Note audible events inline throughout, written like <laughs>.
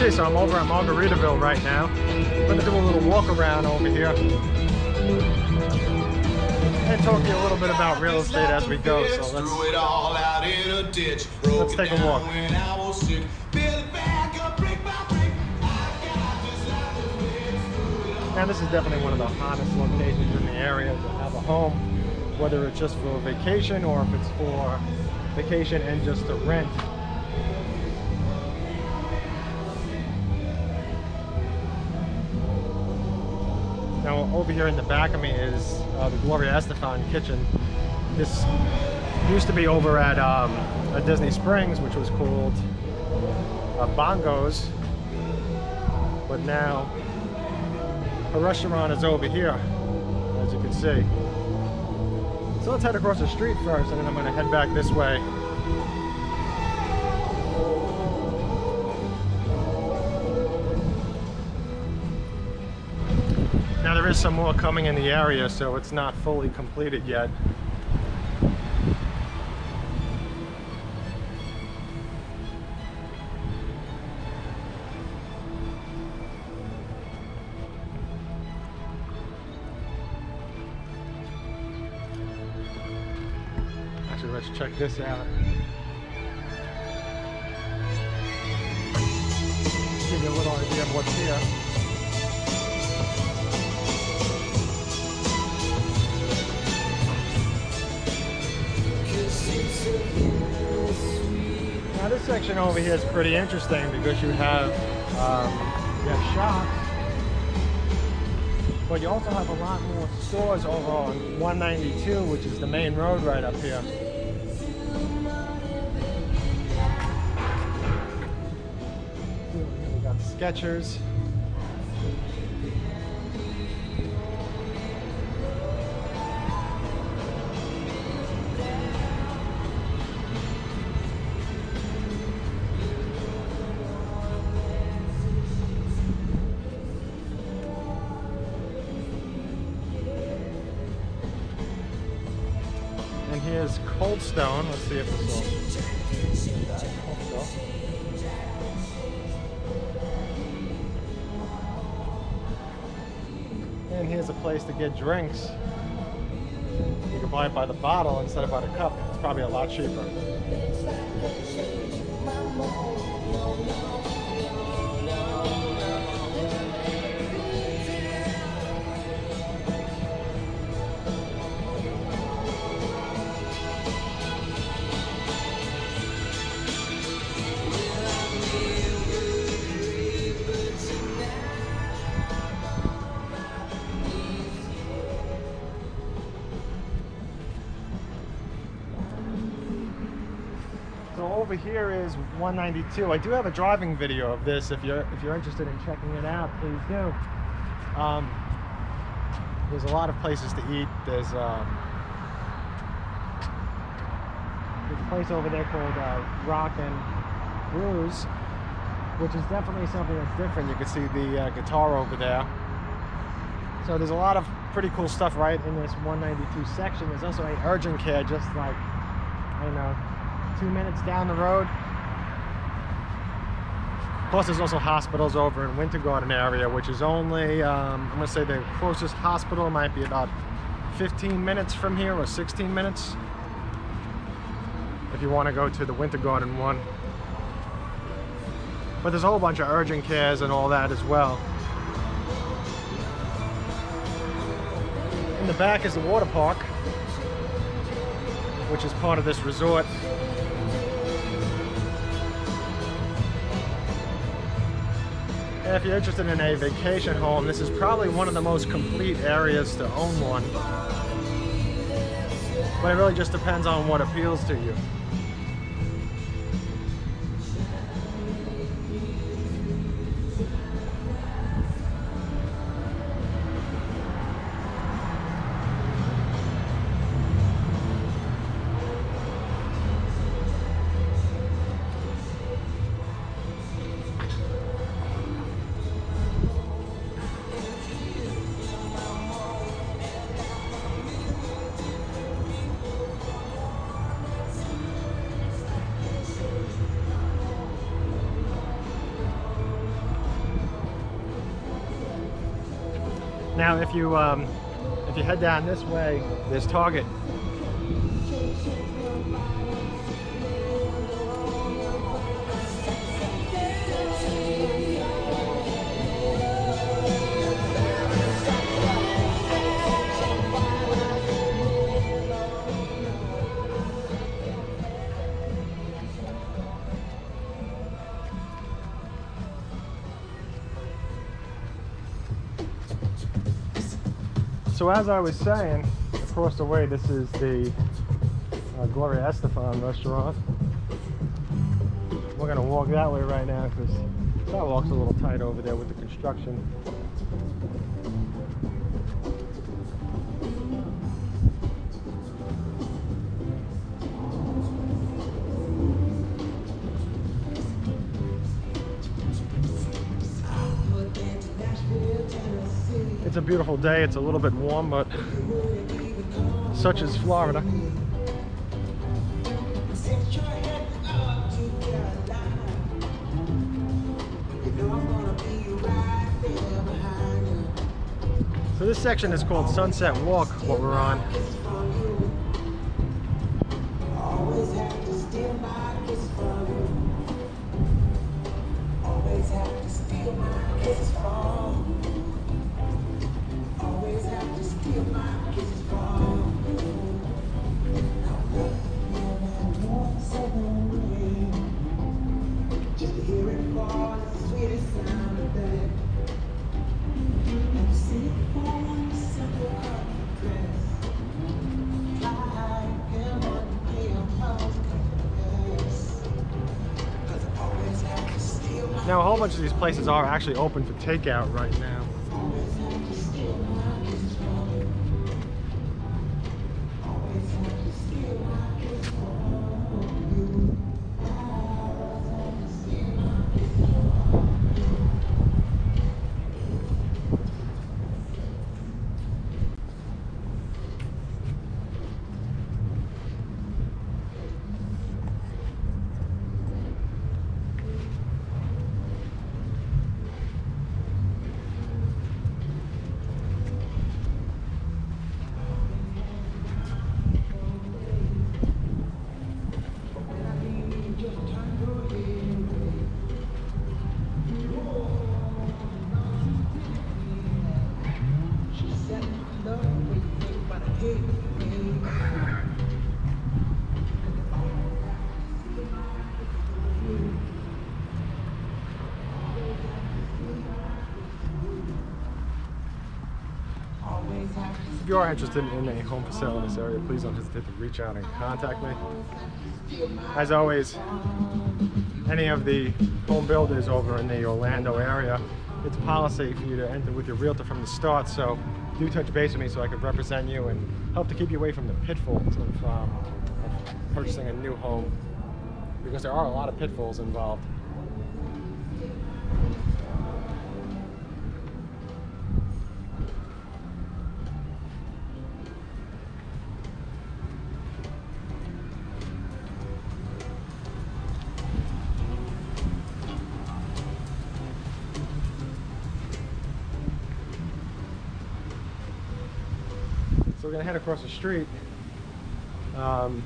Okay, so I'm over at Margaritaville right now. I'm gonna do a little walk around over here. And talk to you a little bit about real estate as we go. So let's let's take a walk. Now this is definitely one of the hottest locations in the area to have a home, whether it's just for vacation or if it's for vacation and just to rent. Now over here in the back of me is uh, the Gloria Estefan kitchen. This used to be over at, um, at Disney Springs, which was called uh, Bongos, but now a restaurant is over here, as you can see. So let's head across the street first, and then I'm going to head back this way. Some more coming in the area, so it's not fully completed yet. Actually, let's check this out. Give you a little idea of what's here. Section over here is pretty interesting because you have um, you have shops, but you also have a lot more stores over on 192, which is the main road right up here. We got Skechers. And here's Cold Stone. Let's see if this will. And here's a place to get drinks. You can buy it by the bottle instead of by the cup. It's probably a lot cheaper. Over here is 192. I do have a driving video of this. If you're if you're interested in checking it out, please do. Um, there's a lot of places to eat. There's um, there's a place over there called uh, Rock and Brews, which is definitely something that's different. You can see the uh, guitar over there. So there's a lot of pretty cool stuff right in this 192 section. There's also a urgent care just like I know two minutes down the road. Plus, there's also hospitals over in Winter Garden area, which is only, um, I'm gonna say the closest hospital might be about 15 minutes from here or 16 minutes. If you wanna go to the Winter Garden one. But there's a whole bunch of urgent cares and all that as well. In the back is the water park, which is part of this resort. And if you're interested in a vacation home, this is probably one of the most complete areas to own one. But it really just depends on what appeals to you. Now, if you um, if you head down this way, there's Target. So as I was saying, across the way, this is the uh, Gloria Estefan restaurant. We're gonna walk that way right now because sidewalk's a little tight over there with the construction. It's a beautiful day. It's a little bit warm, but such is Florida. So this section is called Sunset Walk, what we're on. Bunch of these places are actually open for takeout right now. You are interested in a home for sale in this area, please don't hesitate to reach out and contact me. As always, any of the home builders over in the Orlando area, it's policy for you to enter with your realtor from the start. So do touch base with me so I can represent you and help to keep you away from the pitfalls of, um, of purchasing a new home because there are a lot of pitfalls involved. We're gonna head across the street. Um,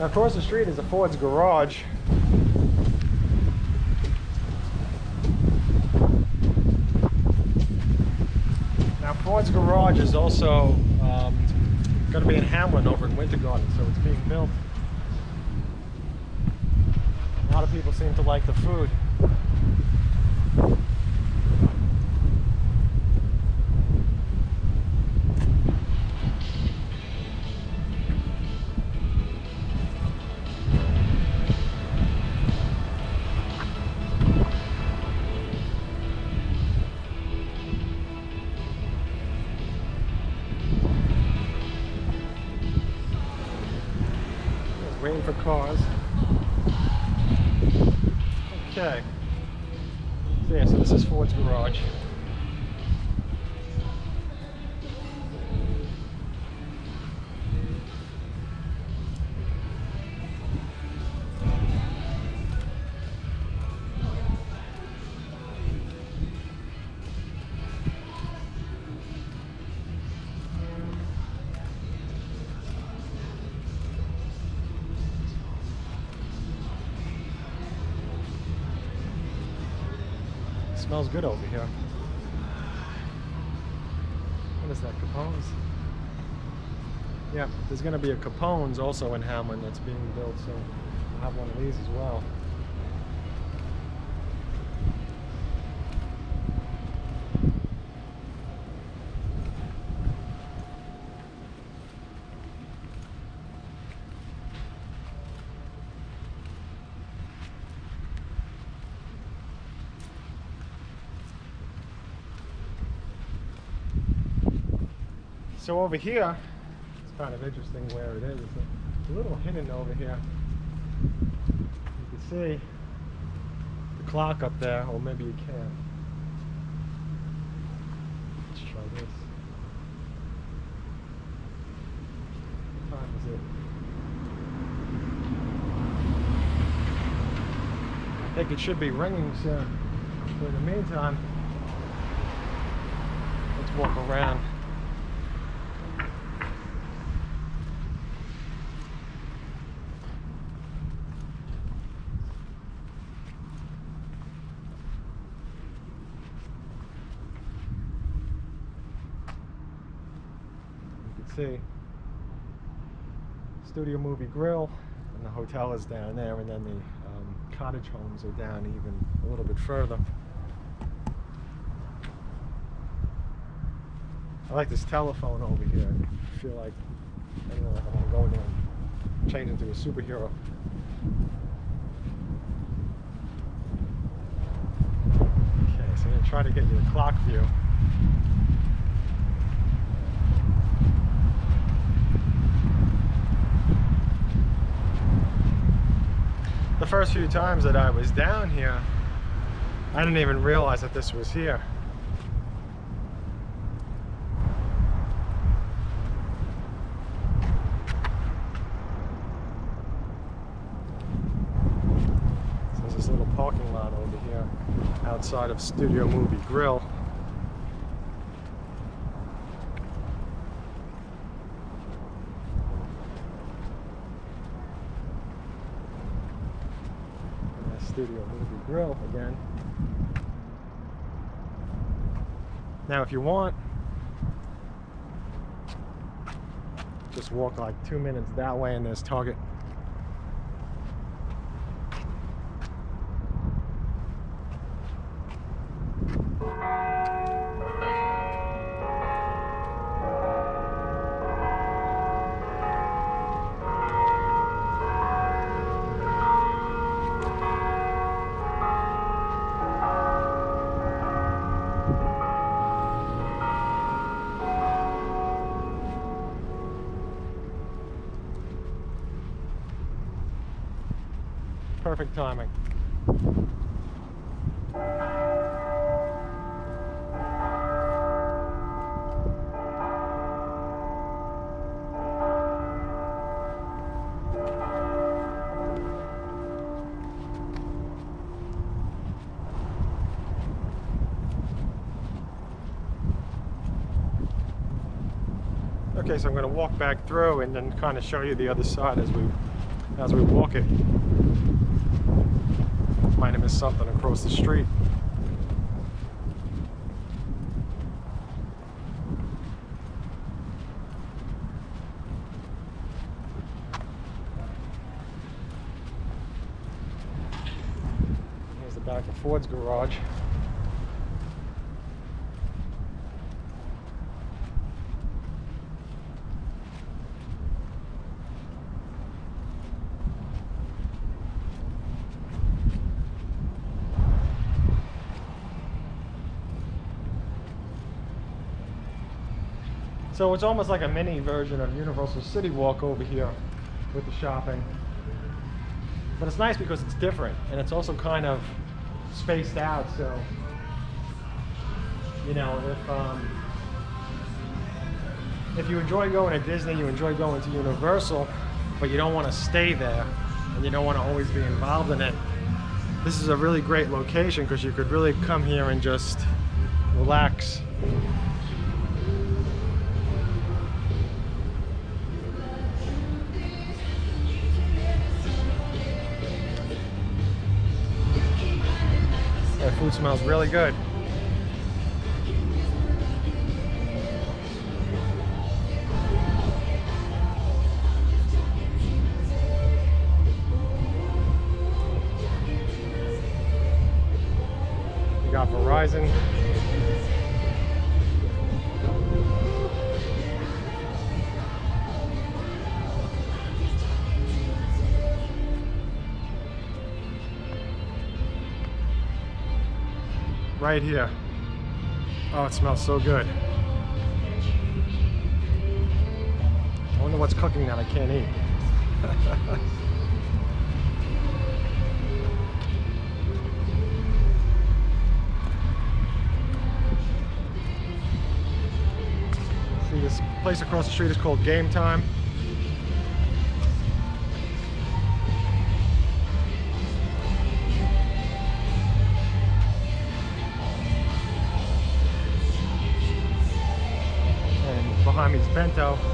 now across the street is a Ford's garage. Now Ford's garage is also um, going to be in Hamlin over in Winter Garden, so it's being built. A lot of people seem to like the food. Waiting for cars. Okay. Yeah, so this is Ford's garage. Smells good over here. What is that, Capone's? Yeah, there's gonna be a Capone's also in Hamlin that's being built, so we'll have one of these as well. Over here, it's kind of interesting where it is. It's a little hidden over here. You can see the clock up there, or maybe you can't. Let's try this. What time is it? I think it should be ringing soon. But in the meantime, let's walk around. You can see Studio Movie Grill, and the hotel is down there, and then the um, cottage homes are down even a little bit further. I like this telephone over here. I feel like I don't know if I want to go in there and change into a superhero. Okay, so I'm gonna try to get you the clock view. First few times that I was down here, I didn't even realize that this was here. So there's this little parking lot over here outside of Studio Movie Grill. And that's Studio Movie Grill again. Now, if you want, just walk like two minutes that way and there's Target. Perfect timing. Okay, so I'm going to walk back through and then kind of show you the other side as we as we walk it. Something across the street. Here's the back of Ford's garage. So it's almost like a mini version of Universal City Walk over here with the shopping. But it's nice because it's different and it's also kind of spaced out. So, you know, if um, if you enjoy going to Disney, you enjoy going to Universal, but you don't want to stay there and you don't want to always be involved in it, this is a really great location because you could really come here and just relax. Food's Smells really good. Right here. Oh, it smells so good. I wonder what's cooking that I can't eat. <laughs> See, this place across the street is called Game Time. Bento.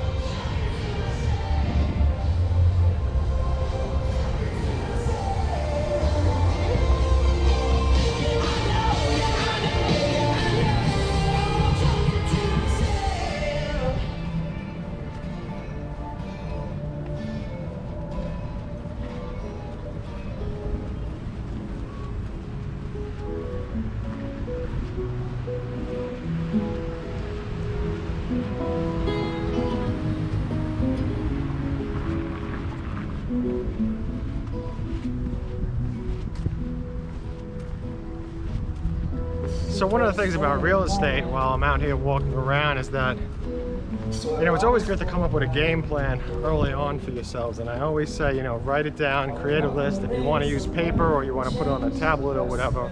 So one of the things about real estate while I'm out here walking around is that you know it's always good to come up with a game plan early on for yourselves. And I always say you know write it down create a list. If you want to use paper or you want to put it on a tablet or whatever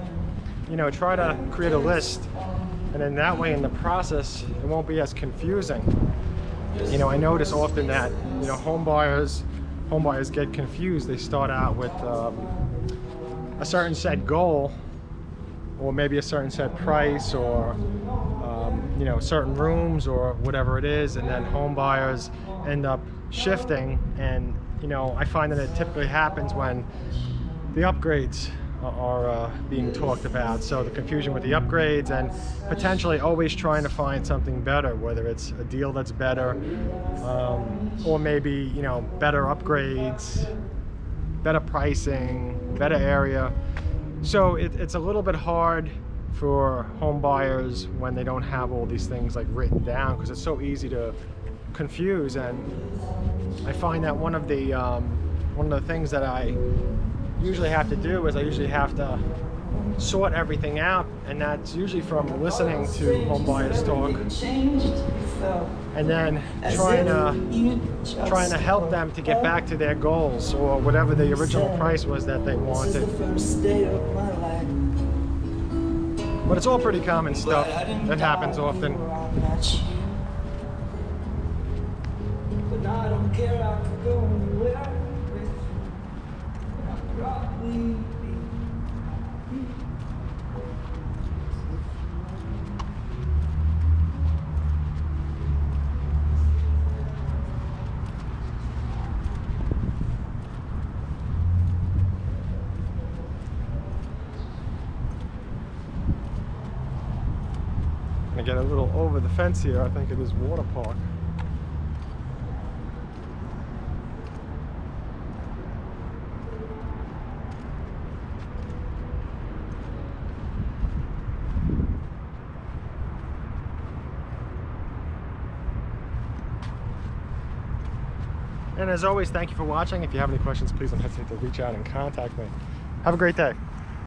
you know try to create a list. And then that way in the process it won't be as confusing. You know I notice often that you know home buyers home buyers get confused. They start out with um, a certain set goal or maybe a certain set price or um, you know certain rooms or whatever it is and then home buyers end up shifting. And you know I find that it typically happens when the upgrades are- uh, being talked about. So the confusion with the upgrades and potentially always trying to find something better whether it's a deal that's better um, or maybe you know better upgrades better pricing better area so it, it's a little bit hard for home buyers when they don't have all these things like written down because it's so easy to confuse. And I find that one of the um, one of the things that I usually have to do is I usually have to sort everything out and that's usually from listening to home buyers talk. And then trying to trying to help them to get back to their goals or whatever the original price was that they wanted. But it's all pretty common stuff that happens often. I don't care, I could go anywhere. With you. I'd probably get a little over the fence here I think it is water park And as always, thank you for watching. If you have any questions, please don't hesitate to reach out and contact me. Have a great day.